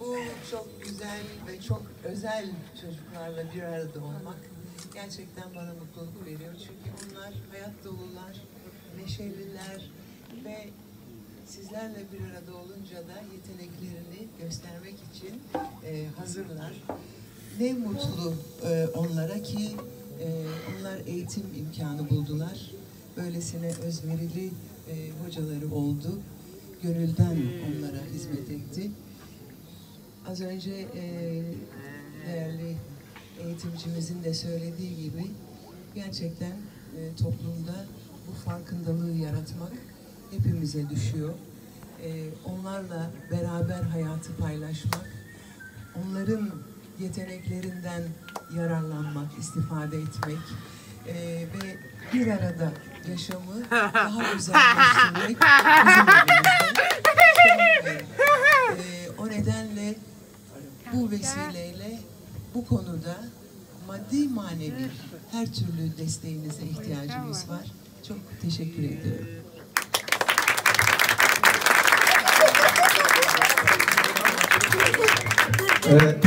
Bu çok güzel ve çok özel çocuklarla bir arada olmak gerçekten bana mutluluk veriyor. Çünkü onlar hayat dolular, neşeliler ve sizlerle bir arada olunca da yeteneklerini göstermek için e, hazırlar. Ne mutlu e, onlara ki e, onlar eğitim imkanı buldular. Böylesine özverili hocaları oldu. Gönülden onlara hizmet etti. Az önce e, değerli eğitimcimizin de söylediği gibi gerçekten e, toplumda bu farkındalığı yaratmak hepimize düşüyor. E, onlarla beraber hayatı paylaşmak, onların yeteneklerinden yararlanmak, istifade etmek e, ve bir arada yaşamı daha güzelleştirmek bizim bu vesileyle bu konuda maddi manevi her türlü desteğinize ihtiyacımız var. Çok teşekkür ediyorum. Evet.